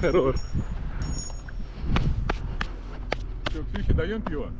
Хорош. Все, Ксюхе даем пиво?